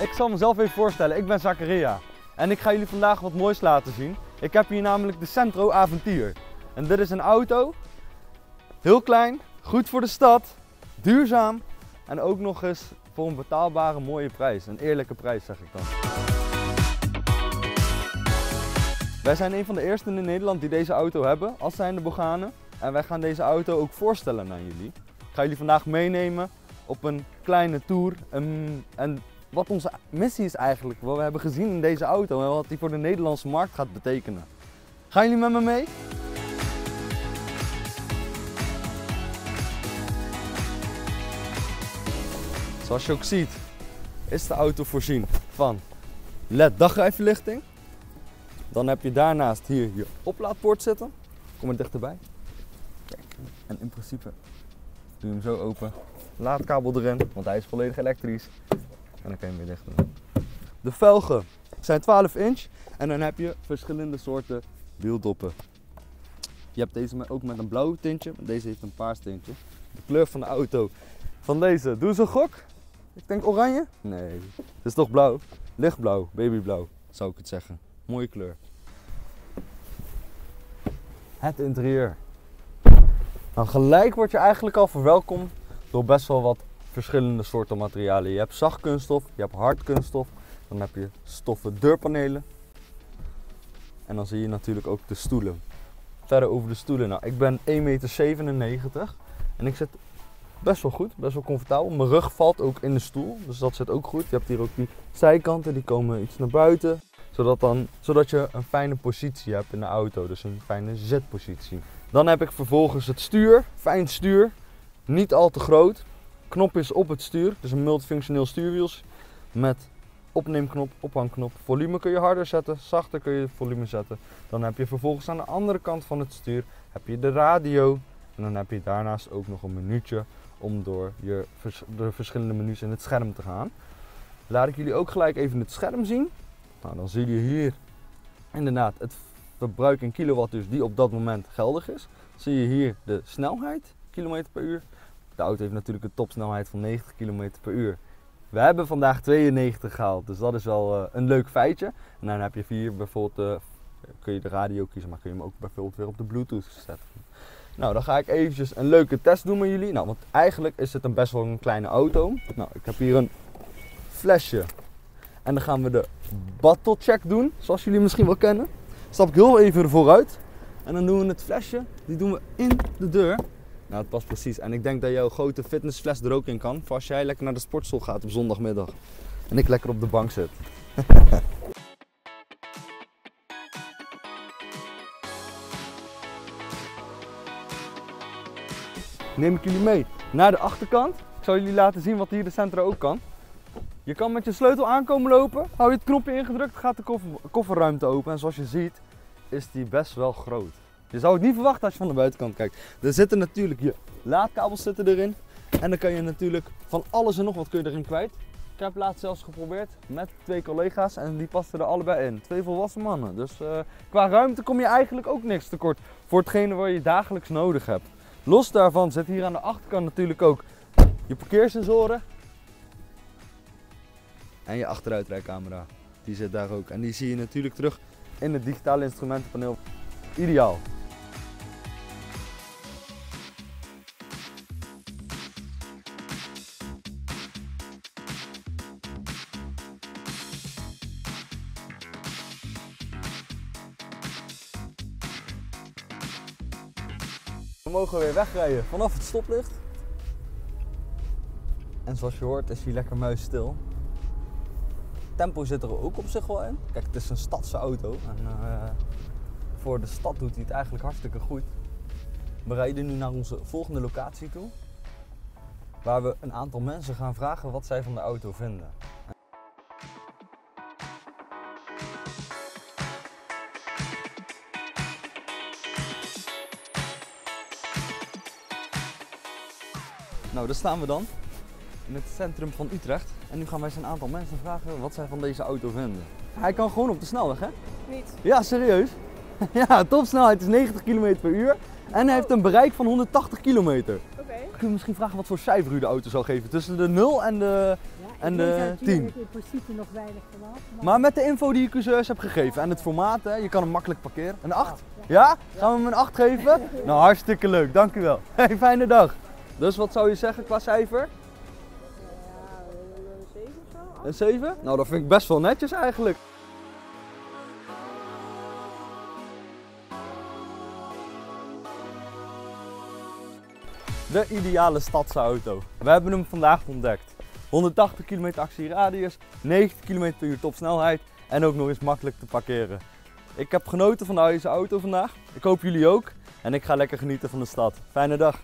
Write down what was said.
Ik zal mezelf even voorstellen, ik ben Zakaria. En ik ga jullie vandaag wat moois laten zien. Ik heb hier namelijk de Centro Aventier. En dit is een auto, heel klein, goed voor de stad, duurzaam en ook nog eens voor een betaalbare mooie prijs. Een eerlijke prijs zeg ik dan. Wij zijn een van de eersten in Nederland die deze auto hebben, als zijnde Boganen. En wij gaan deze auto ook voorstellen aan jullie. Ik ga jullie vandaag meenemen op een kleine tour. En wat onze missie is eigenlijk, wat we hebben gezien in deze auto en wat die voor de Nederlandse markt gaat betekenen. Gaan jullie met me mee? Zoals je ook ziet, is de auto voorzien van LED dagrijverlichting. Dan heb je daarnaast hier je oplaadpoort zitten. Kom er dichterbij. En in principe doe je hem zo open. Laadkabel erin, want hij is volledig elektrisch. En dan kan je hem weer dicht doen. De velgen zijn 12 inch en dan heb je verschillende soorten wieldoppen. Je hebt deze ook met een blauw tintje, deze heeft een paars tintje. De kleur van de auto van deze, doe eens een gok. Ik denk oranje? Nee, het is toch blauw? Lichtblauw, babyblauw zou ik het zeggen. Mooie kleur. Het interieur. Nou, gelijk word je eigenlijk al verwelkomd door best wel wat verschillende soorten materialen. Je hebt zacht kunststof, je hebt hard kunststof, dan heb je stoffen deurpanelen. En dan zie je natuurlijk ook de stoelen. Verder over de stoelen. Nou, ik ben 1,97 meter en ik zit best wel goed, best wel comfortabel. Mijn rug valt ook in de stoel, dus dat zit ook goed. Je hebt hier ook die zijkanten, die komen iets naar buiten. Zodat, dan, zodat je een fijne positie hebt in de auto, dus een fijne zitpositie. Dan heb ik vervolgens het stuur, fijn stuur, niet al te groot. Knopjes op het stuur, dus een multifunctioneel stuurwiels met opneemknop, ophangknop. Volume kun je harder zetten, zachter kun je volume zetten. Dan heb je vervolgens aan de andere kant van het stuur heb je de radio. En dan heb je daarnaast ook nog een menuutje om door je de verschillende menus in het scherm te gaan. Laat ik jullie ook gelijk even het scherm zien. Nou, dan zie je hier inderdaad het verbruik in kilowatt dus die op dat moment geldig is. Zie je hier de snelheid, kilometer per uur. De auto heeft natuurlijk een topsnelheid van 90 km per uur. We hebben vandaag 92 gehaald, dus dat is wel eh, een leuk feitje. En dan heb je hier bijvoorbeeld, eh, kun je de radio kiezen, maar kun je hem ook bijvoorbeeld weer op de bluetooth zetten. Nou, dan ga ik eventjes een leuke test doen met jullie. Nou, want eigenlijk is het een best wel een kleine auto. Nou, ik heb hier een flesje. En dan gaan we de battle check doen, zoals jullie misschien wel kennen. Stap ik heel even vooruit. En dan doen we het flesje, die doen we in de deur. Nou, het past precies. En ik denk dat jouw grote fitnessfles er ook in kan. Voor als jij lekker naar de sportschool gaat op zondagmiddag. En ik lekker op de bank zit. Neem ik jullie mee naar de achterkant. Ik zal jullie laten zien wat hier de Centro ook kan. Je kan met je sleutel aankomen lopen. Hou je het knopje ingedrukt, gaat de koffer, kofferruimte open. En zoals je ziet, is die best wel groot. Je zou het niet verwachten als je van de buitenkant kijkt. Er zitten natuurlijk je laadkabels zitten erin. En dan kan je natuurlijk van alles en nog wat kun je erin kwijt. Ik heb laatst zelfs geprobeerd met twee collega's en die pasten er allebei in. Twee volwassen mannen. Dus eh, qua ruimte kom je eigenlijk ook niks tekort voor hetgene wat je dagelijks nodig hebt. Los daarvan zit hier aan de achterkant natuurlijk ook je parkeersensoren. En je achteruitrijcamera. Die zit daar ook. En die zie je natuurlijk terug in het digitale instrumentenpaneel. Ideaal. Mogen weer wegrijden vanaf het stoplicht. En zoals je hoort is hij lekker muisstil. Tempo zit er ook op zich wel in. Kijk, het is een stadse auto. En eh, voor de stad doet hij het eigenlijk hartstikke goed. We rijden nu naar onze volgende locatie toe. Waar we een aantal mensen gaan vragen wat zij van de auto vinden. Nou, daar staan we dan. In het centrum van Utrecht. En nu gaan wij eens een aantal mensen vragen wat zij van deze auto vinden. Hij kan gewoon op de snelweg, hè? Niet. Ja, serieus. ja, topsnelheid is 90 km per uur. En hij heeft een bereik van 180 kilometer. Oké. ik u misschien vragen wat voor cijfer u de auto zou geven? Tussen de 0 en de... Ja, ik En de er natuurlijk 10. in principe nog weinig vanaf. Maar met de info die ik u zojuist heb gegeven en het formaat, hè, je kan hem makkelijk parkeren. Een 8? Ja. Ja? Gaan we hem een 8 geven? Nou, hartstikke leuk, dank u wel. Hey, fijne dag. Dus wat zou je zeggen qua cijfer? Ja, een 7 of zo? Een 7? Nou, dat vind ik best wel netjes eigenlijk. De ideale stadsauto. We hebben hem vandaag ontdekt. 180 km actieradius, 90 km per uur topsnelheid en ook nog eens makkelijk te parkeren. Ik heb genoten van deze auto vandaag. Ik hoop jullie ook. En ik ga lekker genieten van de stad. Fijne dag.